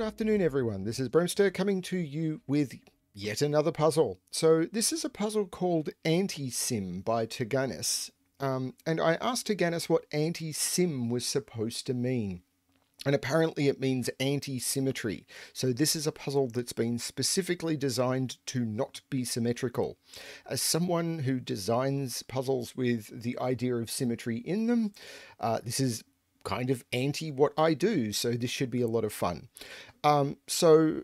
Good afternoon, everyone. This is Bremster coming to you with yet another puzzle. So, this is a puzzle called Anti Sim by Tyrgannus. Um, and I asked Tyrgannus what anti sim was supposed to mean. And apparently it means anti-symmetry. So this is a puzzle that's been specifically designed to not be symmetrical. As someone who designs puzzles with the idea of symmetry in them, uh, this is kind of anti what I do, so this should be a lot of fun. Um, so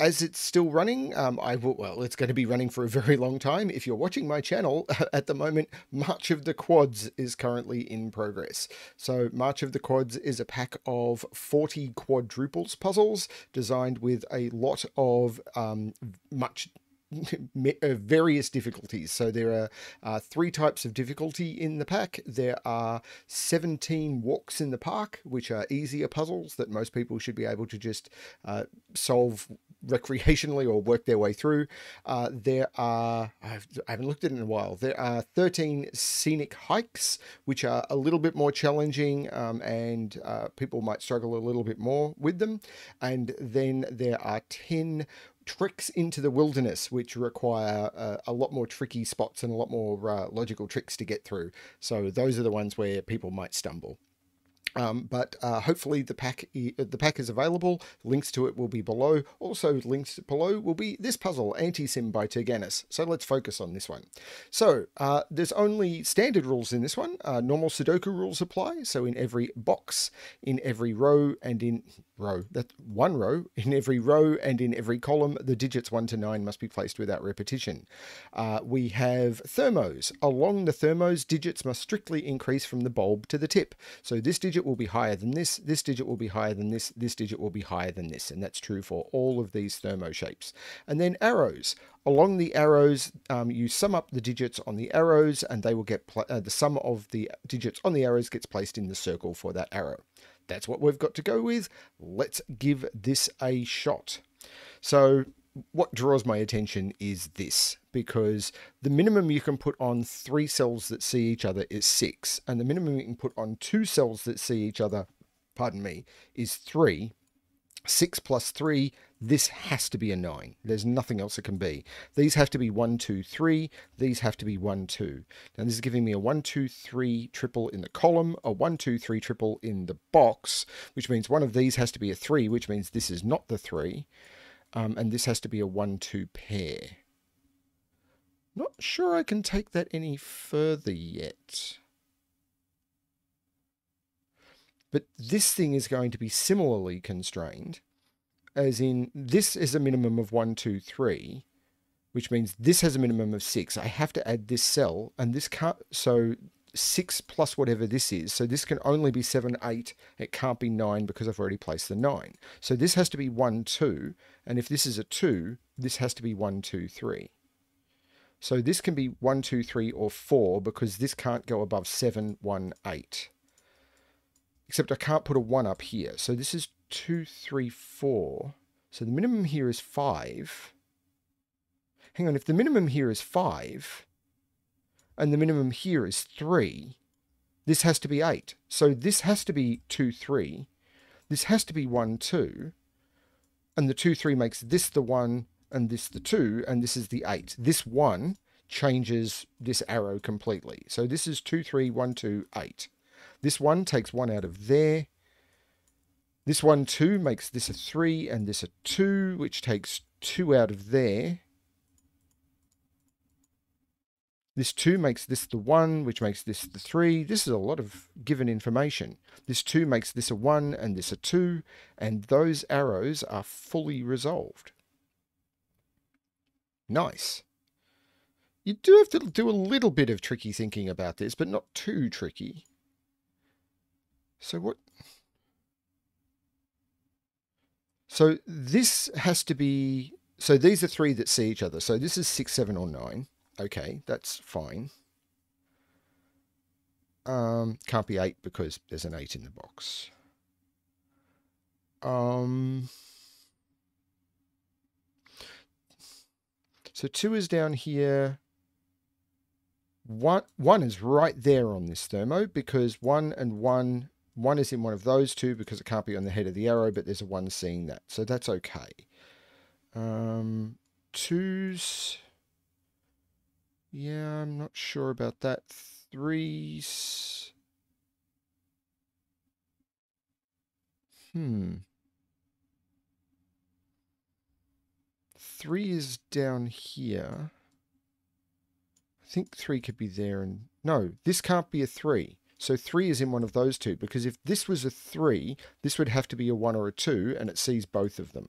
as it's still running, um, I will, well, it's going to be running for a very long time. If you're watching my channel at the moment, March of the Quads is currently in progress. So March of the Quads is a pack of 40 quadruples puzzles designed with a lot of um, much various difficulties. So there are uh, three types of difficulty in the pack. There are 17 walks in the park, which are easier puzzles that most people should be able to just uh, solve recreationally or work their way through. Uh, there are, I've, I haven't looked at it in a while, there are 13 scenic hikes, which are a little bit more challenging um, and uh, people might struggle a little bit more with them. And then there are 10 tricks into the wilderness, which require uh, a lot more tricky spots and a lot more uh, logical tricks to get through. So those are the ones where people might stumble. Um, but uh, hopefully the pack the pack is available. Links to it will be below. Also, links below will be this puzzle, Anti-Sim by Tyrgannus. So let's focus on this one. So uh, there's only standard rules in this one. Uh, normal Sudoku rules apply. So in every box, in every row, and in row, that one row, in every row and in every column, the digits 1 to 9 must be placed without repetition. Uh, we have thermos. Along the thermos, digits must strictly increase from the bulb to the tip. So this digit will be higher than this, this digit will be higher than this, this digit will be higher than this, and that's true for all of these thermo shapes. And then arrows. Along the arrows, um, you sum up the digits on the arrows, and they will get uh, the sum of the digits on the arrows gets placed in the circle for that arrow. That's what we've got to go with. Let's give this a shot. So what draws my attention is this because the minimum you can put on three cells that see each other is six, and the minimum you can put on two cells that see each other, pardon me, is three. Six plus three, this has to be a nine. There's nothing else it can be. These have to be one, two, three. These have to be one, two. Now this is giving me a one, two, three triple in the column, a one, two, three triple in the box, which means one of these has to be a three, which means this is not the three. Um, and this has to be a 1-2 pair. Not sure I can take that any further yet. But this thing is going to be similarly constrained, as in this is a minimum of 1, 2, 3, which means this has a minimum of 6. I have to add this cell, and this can't, so 6 plus whatever this is. So this can only be 7, 8. It can't be 9 because I've already placed the 9. So this has to be 1, 2. And if this is a 2, this has to be 1, 2, 3. So this can be 1, 2, 3, or 4 because this can't go above 7, 1, 8. Except I can't put a 1 up here. So this is 2, 3, 4. So the minimum here is 5. Hang on, if the minimum here is 5, and the minimum here is 3, this has to be 8. So this has to be 2, 3. This has to be 1, 2. And the 2, 3 makes this the 1 and this the 2, and this is the 8. This 1 changes this arrow completely. So this is 2, 3, 1, 2, 8. This 1 takes 1 out of there. This 1, 2 makes this a 3 and this a 2, which takes 2 out of there. This 2 makes this the 1, which makes this the 3. This is a lot of given information. This 2 makes this a 1 and this a 2, and those arrows are fully resolved. Nice. You do have to do a little bit of tricky thinking about this, but not too tricky. So what... So this has to be... So these are three that see each other. So this is 6, 7, or 9. Okay, that's fine. Um, can't be 8 because there's an 8 in the box. Um, so 2 is down here. One, one is right there on this thermo because 1 and 1 One is in one of those two because it can't be on the head of the arrow, but there's a one seeing that. So that's okay. Um, twos. Yeah, I'm not sure about that. Threes. Hmm. Three is down here. I think three could be there and... No, this can't be a three. So three is in one of those two, because if this was a three, this would have to be a one or a two, and it sees both of them.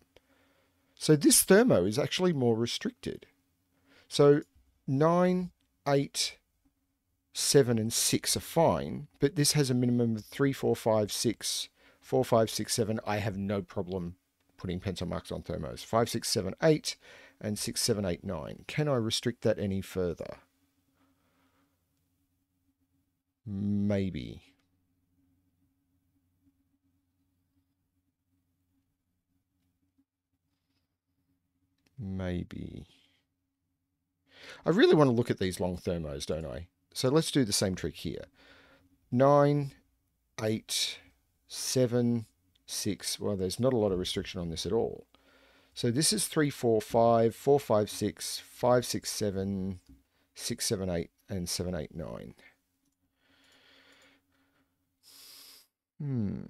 So this thermo is actually more restricted. So nine, eight, seven, and six are fine, but this has a minimum of three, four, five, six, four, five, six, seven. I have no problem putting pencil marks on thermos. 5, 6, 7, 8, and 6, 7, 8, 9. Can I restrict that any further? Maybe. Maybe. I really want to look at these long thermos, don't I? So let's do the same trick here. 9, 8, 7, six. Well, there's not a lot of restriction on this at all. So this is three, four, five, four, five, six, five, six, seven, six, seven, eight, and seven, eight, nine. Hmm.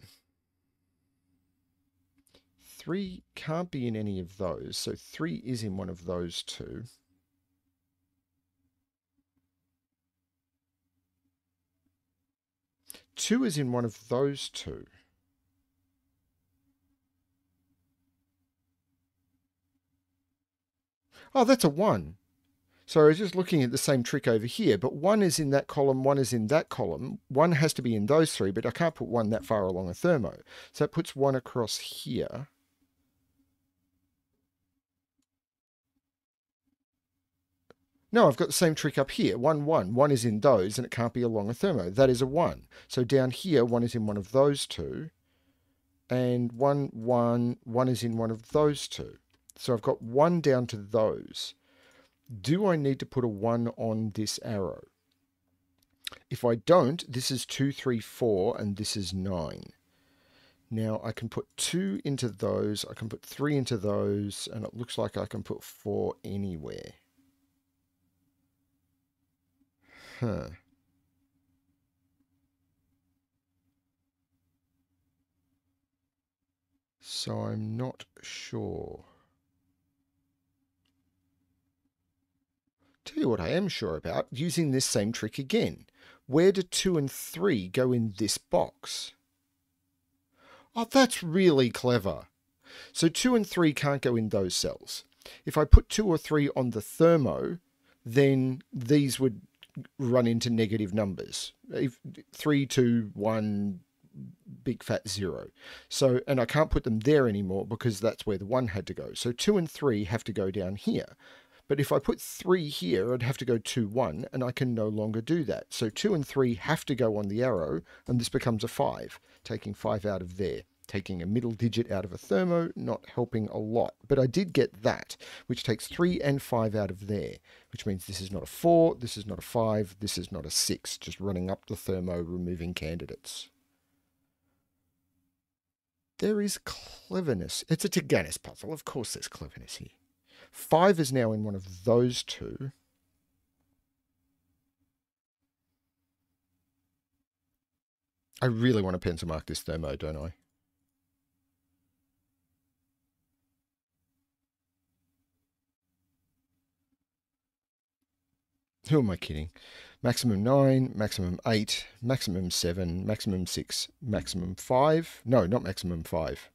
Three can't be in any of those, so three is in one of those two. Two is in one of those two. Oh, that's a 1. So I was just looking at the same trick over here, but 1 is in that column, 1 is in that column. 1 has to be in those three, but I can't put 1 that far along a thermo. So that puts 1 across here. No, I've got the same trick up here. 1, 1. 1 is in those, and it can't be along a thermo. That is a 1. So down here, 1 is in one of those two. And 1, 1, 1 is in one of those two. So I've got one down to those. Do I need to put a one on this arrow? If I don't, this is two, three, four, and this is nine. Now I can put two into those, I can put three into those, and it looks like I can put four anywhere. Huh. So I'm not sure. Tell you what I am sure about, using this same trick again. Where do 2 and 3 go in this box? Oh, that's really clever. So 2 and 3 can't go in those cells. If I put 2 or 3 on the thermo, then these would run into negative numbers. If 3, 2, 1, big fat 0. So, and I can't put them there anymore because that's where the 1 had to go. So 2 and 3 have to go down here. But if I put 3 here, I'd have to go 2, 1, and I can no longer do that. So 2 and 3 have to go on the arrow, and this becomes a 5, taking 5 out of there. Taking a middle digit out of a thermo, not helping a lot. But I did get that, which takes 3 and 5 out of there, which means this is not a 4, this is not a 5, this is not a 6, just running up the thermo, removing candidates. There is cleverness. It's a Tyrgannus puzzle. Of course there's cleverness here. Five is now in one of those two. I really want to pencil mark this thermo, don't I? Who am I kidding? Maximum 9, maximum 8, maximum 7, maximum 6, maximum 5. No, not maximum 5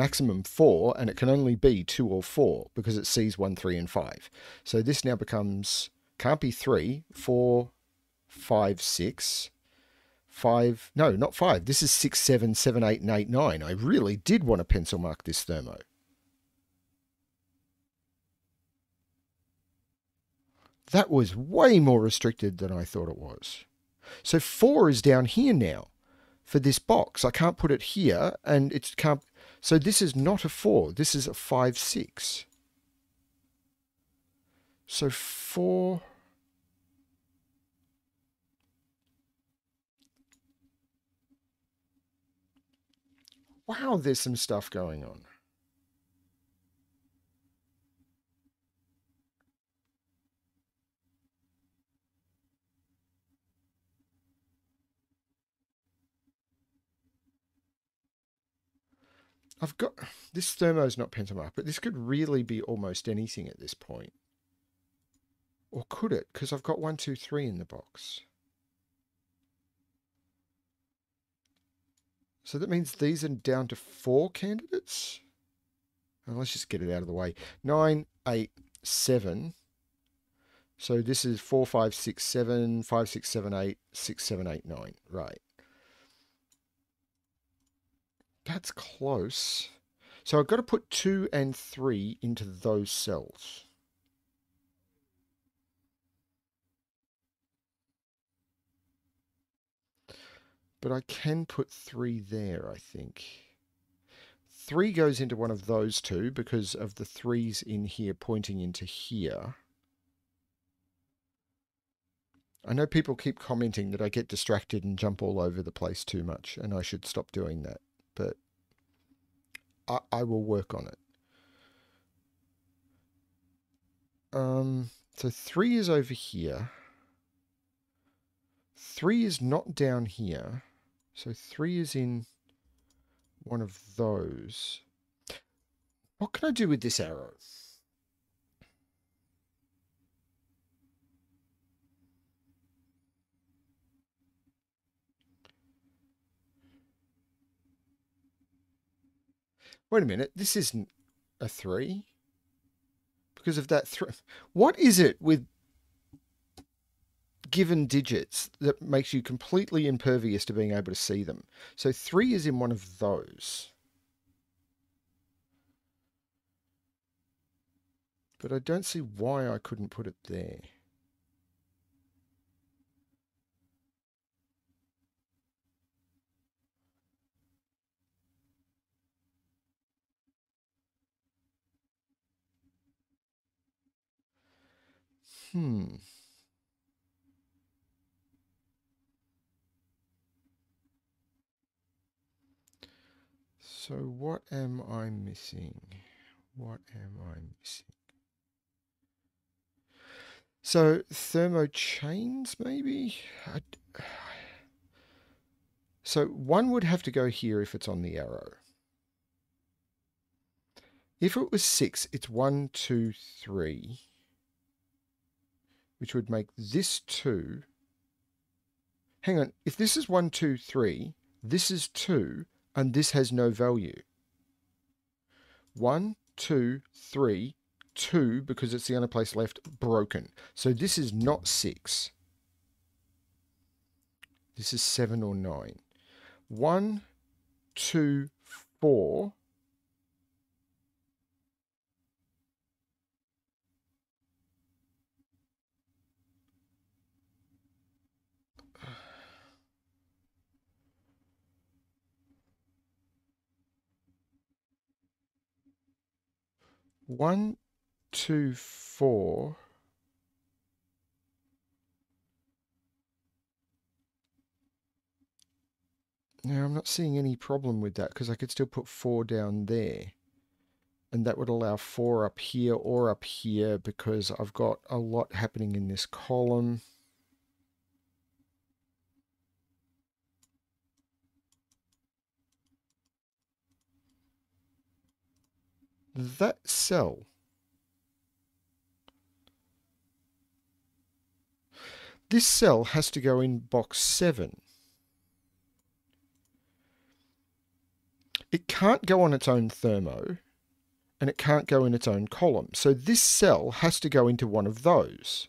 maximum 4, and it can only be 2 or 4 because it sees 1, 3, and 5. So this now becomes, can't be 3, 4, 5, 6, 5, no, not 5. This is 6, 7, 7, 8, and 8, 9. I really did want to pencil mark this thermo. That was way more restricted than I thought it was. So 4 is down here now for this box. I can't put it here, and it can't so this is not a 4, this is a 5, 6. So 4... Wow, there's some stuff going on. I've got this thermo's not pentamark, but this could really be almost anything at this point. Or could it? Because I've got one, two, three in the box. So that means these are down to four candidates. And let's just get it out of the way. Nine, eight, seven. So this is four, five, six, seven, five, six, seven, eight, six, seven, eight, nine. Right. That's close. So I've got to put two and three into those cells. But I can put three there, I think. Three goes into one of those two because of the threes in here pointing into here. I know people keep commenting that I get distracted and jump all over the place too much, and I should stop doing that, I, I will work on it. Um, so three is over here. Three is not down here. So three is in one of those. What can I do with this arrow? Wait a minute, this isn't a three. Because of that three. What is it with given digits that makes you completely impervious to being able to see them. So three is in one of those. But I don't see why I couldn't put it there. Hmm. So what am I missing? What am I missing? So thermo chains, maybe? I, so one would have to go here if it's on the arrow. If it was six, it's one, two, three, which would make this two. Hang on, if this is one, two, three, this is two, and this has no value. One, two, three, two, because it's the only place left, broken. So this is not six. This is seven or nine. One, two, four. One, two, four. Now, I'm not seeing any problem with that because I could still put four down there. And that would allow four up here or up here because I've got a lot happening in this column. That cell this cell has to go in box 7. It can't go on its own thermo, and it can't go in its own column. So this cell has to go into one of those.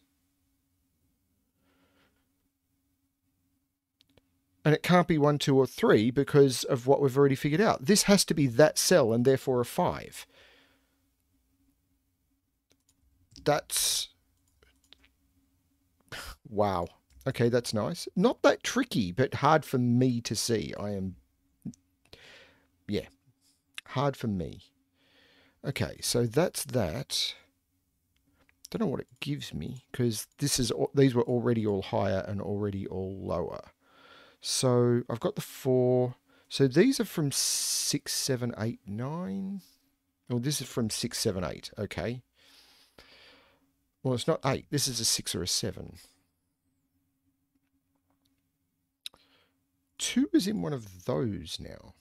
And it can't be 1, 2, or 3 because of what we've already figured out. This has to be that cell and therefore a 5. That's wow. Okay, that's nice. Not that tricky, but hard for me to see. I am, yeah, hard for me. Okay, so that's that. Don't know what it gives me because this is these were already all higher and already all lower. So I've got the four. So these are from 6, 7, 8, 9. Well, this is from six, seven, eight. Okay. Well, it's not 8. This is a 6 or a 7. 2 is in one of those now.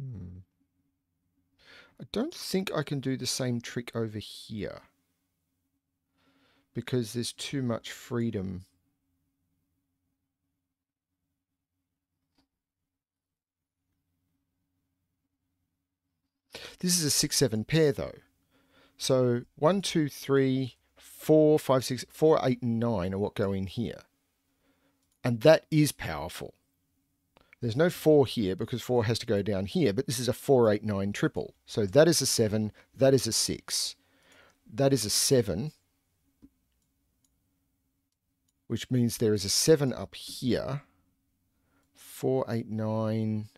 Hmm. I don't think I can do the same trick over here because there's too much freedom. This is a 6-7 pair though. So 1, 2, 3, 4, 5, 6, 4, 8 and 9 are what go in here. And that is powerful. There's no 4 here because 4 has to go down here, but this is a 4, 8, 9 triple. So that is a 7, that is a 6. That is a 7, which means there is a 7 up here. 4, 8, 9.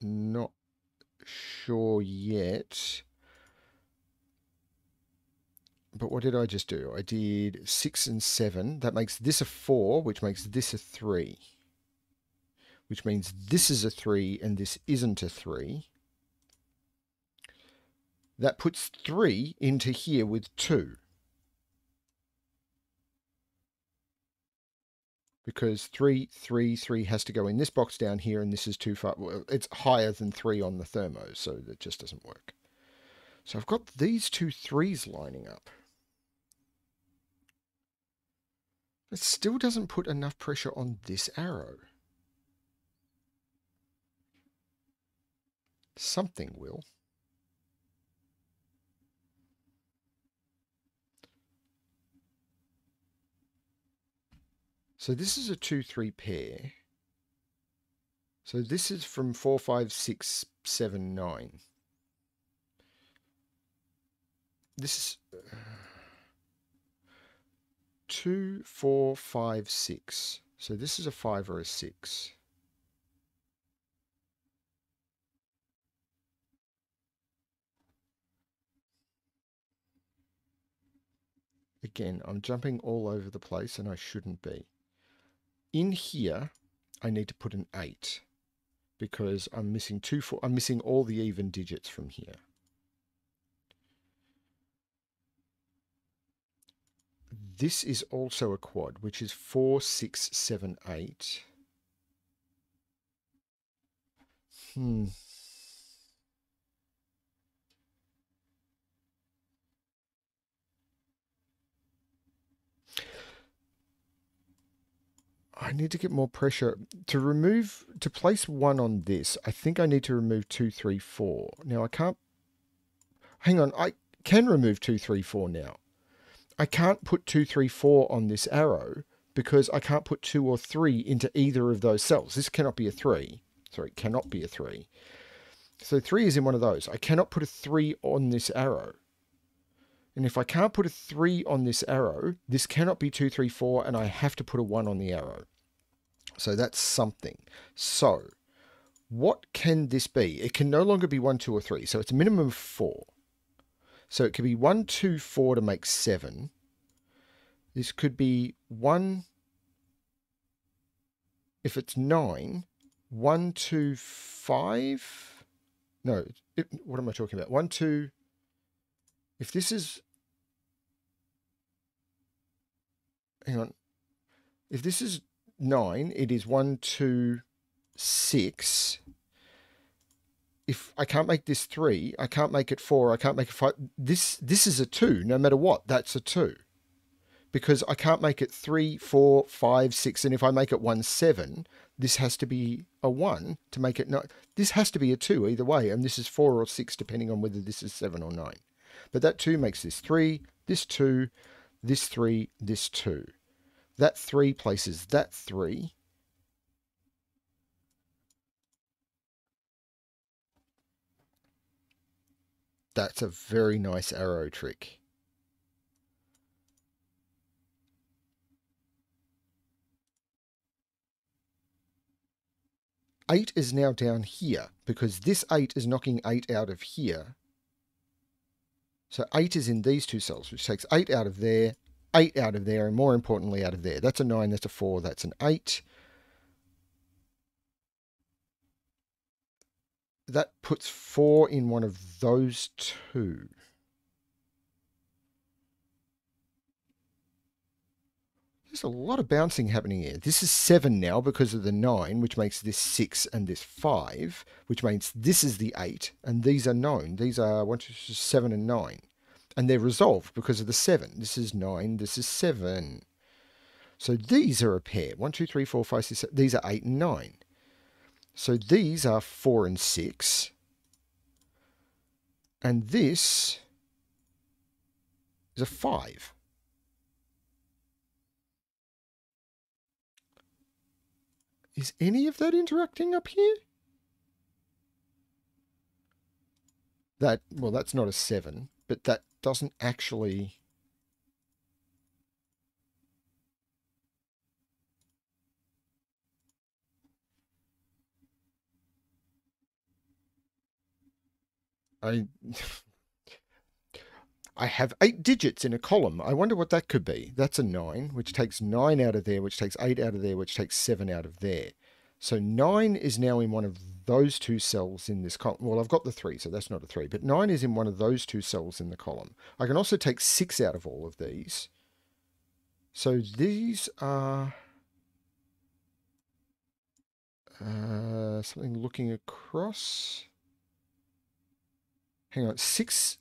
Not sure yet. But what did I just do? I did 6 and 7. That makes this a 4, which makes this a 3. Which means this is a 3 and this isn't a 3. That puts 3 into here with 2. Because 3, 3, 3 has to go in this box down here and this is too far. Well, it's higher than 3 on the thermo, so that just doesn't work. So I've got these two 3s lining up. It still doesn't put enough pressure on this arrow. Something will. So this is a 2-3 pair. So this is from 4, 5, 6, 7, 9. This is... Uh, two, four, five, six. So this is a five or a six. Again, I'm jumping all over the place and I shouldn't be. In here, I need to put an 8 because I'm missing two four, I'm missing all the even digits from here. This is also a quad, which is 4, 6, 7, 8. Hmm. I need to get more pressure. To remove, to place one on this, I think I need to remove two, three, four. Now I can't, hang on, I can remove two, three, four now. I can't put two, three, four on this arrow because I can't put 2 or 3 into either of those cells. This cannot be a 3. Sorry, it cannot be a 3. So 3 is in one of those. I cannot put a 3 on this arrow. And if I can't put a 3 on this arrow, this cannot be 2, 3, 4, and I have to put a 1 on the arrow. So that's something. So what can this be? It can no longer be 1, 2, or 3. So it's a minimum of 4. So it could be 1, 2, 4 to make 7. This could be 1, if it's 9, 1, 2, 5. No, it, what am I talking about? 1, 2, if this is, hang on, if this is 9, it is one, two, six. if I can't make this three, I can't make it four, I can't make it five. This this is a two, no matter what. That's a two, because I can't make it three, four, five, six, and if I make it one seven, this has to be a one to make it not. This has to be a two either way, and this is four or six depending on whether this is seven or nine. But that two makes this three, this two, this three, this two. That three places that three That's a very nice arrow trick. Eight is now down here because this eight is knocking eight out of here. So eight is in these two cells, which takes eight out of there, 8 out of there, and more importantly, out of there. That's a 9, that's a 4, that's an 8. That puts 4 in one of those two. There's a lot of bouncing happening here. This is 7 now because of the 9, which makes this 6 and this 5, which means this is the 8, and these are known. These are 1, 2, 7 and 9. And they're resolved because of the 7. This is 9, this is 7. So these are a pair. 1, 2, 3, 4, 5, 6, 7. These are 8 and 9. So these are 4 and 6. And this is a 5. Is any of that interacting up here? That, well, that's not a 7, but that doesn't actually... I... I have eight digits in a column. I wonder what that could be. That's a 9, which takes 9 out of there, which takes 8 out of there, which takes 7 out of there. So 9 is now in one of those two cells in this column. Well, I've got the 3, so that's not a 3. But 9 is in one of those two cells in the column. I can also take 6 out of all of these. So these are... Uh, something looking across. Hang on, 6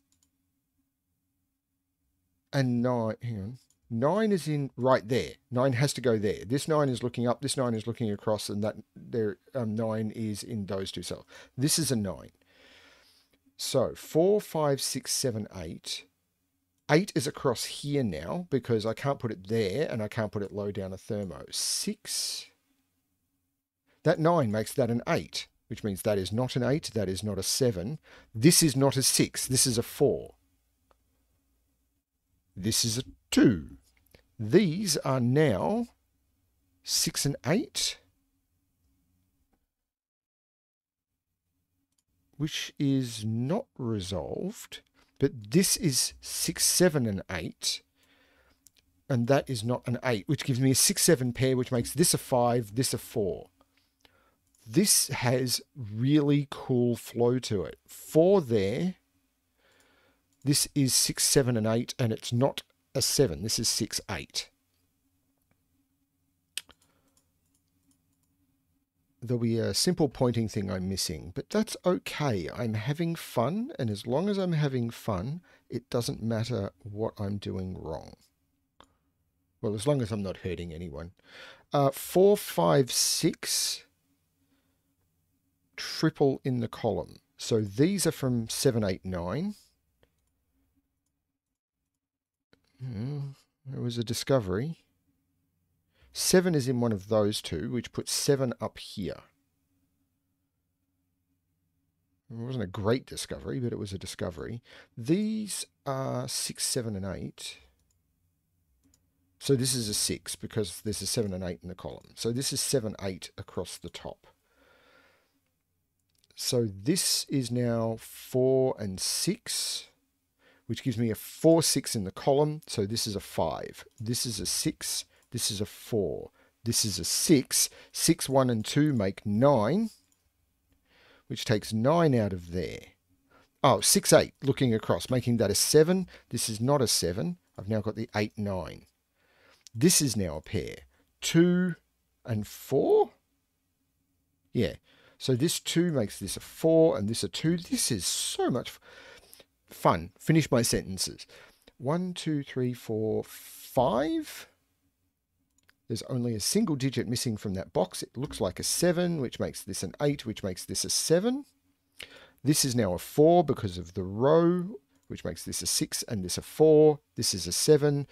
and 9, hang on, 9 is in right there. 9 has to go there. This 9 is looking up, this 9 is looking across, and that there um, 9 is in those two cells. This is a 9. So 4, 5, 6, 7, 8. 8 is across here now because I can't put it there and I can't put it low down a thermo. 6. That 9 makes that an 8, which means that is not an 8, that is not a 7. This is not a 6, this is a 4. This is a 2. These are now 6 and 8, which is not resolved, but this is 6, 7 and 8, and that is not an 8, which gives me a 6, 7 pair, which makes this a 5, this a 4. This has really cool flow to it. 4 there, this is 6, 7, and 8, and it's not a 7. This is 6, 8. There'll be a simple pointing thing I'm missing, but that's okay. I'm having fun, and as long as I'm having fun, it doesn't matter what I'm doing wrong. Well, as long as I'm not hurting anyone. Uh, 4, 5, 6, triple in the column. So these are from 7, 8, 9. Hmm, there was a discovery. Seven is in one of those two, which puts seven up here. It wasn't a great discovery, but it was a discovery. These are six, seven, and eight. So this is a six because there's a seven and eight in the column. So this is seven, eight across the top. So this is now four and six which gives me a 4, 6 in the column. So this is a 5. This is a 6. This is a 4. This is a 6. 6, 1 and 2 make 9, which takes 9 out of there. Oh, 6, 8, looking across, making that a 7. This is not a 7. I've now got the 8, 9. This is now a pair. 2 and 4? Yeah. So this 2 makes this a 4 and this a 2. This is so much fun. Finish my sentences. One, two, three, four, five. There's only a single digit missing from that box. It looks like a 7, which makes this an 8, which makes this a 7. This is now a 4 because of the row, which makes this a 6 and this a 4. This is a 7.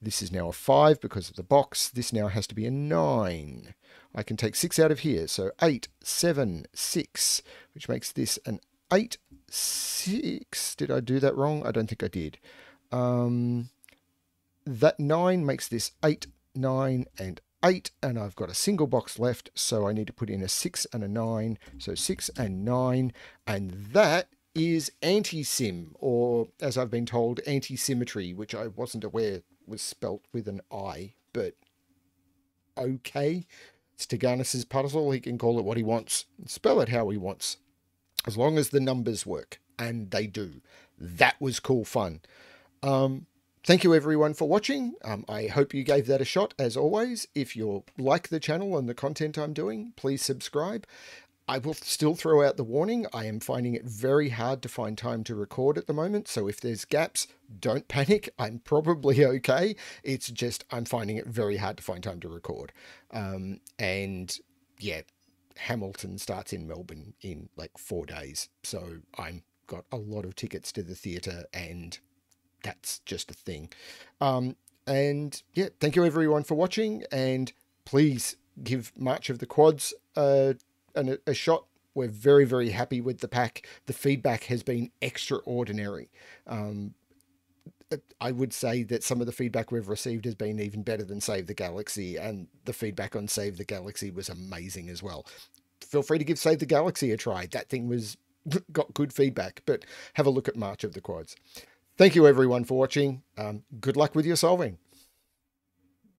This is now a 5 because of the box. This now has to be a 9. I can take 6 out of here. So 8, 7, 6, which makes this an 8, 6. Did I do that wrong? I don't think I did. Um, that 9 makes this 8, 9, and 8, and I've got a single box left, so I need to put in a 6 and a 9. So 6 and 9, and that is anti-sim, or as I've been told, anti-symmetry, which I wasn't aware was spelt with an I, but okay. It's Tyrgannus's puzzle. He can call it what he wants, spell it how he wants, as long as the numbers work, and they do. That was cool fun. Um, thank you everyone for watching. Um, I hope you gave that a shot. As always, if you like the channel and the content I'm doing, please subscribe. I will still throw out the warning. I am finding it very hard to find time to record at the moment. So if there's gaps, don't panic. I'm probably okay. It's just I'm finding it very hard to find time to record. Um, and yeah, Hamilton starts in Melbourne in like four days. So I'm got a lot of tickets to the theatre and that's just a thing. Um, and yeah, thank you everyone for watching and please give March of the Quads uh, an, a shot. We're very, very happy with the pack. The feedback has been extraordinary. Um, I would say that some of the feedback we've received has been even better than Save the Galaxy, and the feedback on Save the Galaxy was amazing as well. Feel free to give Save the Galaxy a try. That thing was got good feedback, but have a look at March of the Quads. Thank you everyone for watching. Um, good luck with your solving.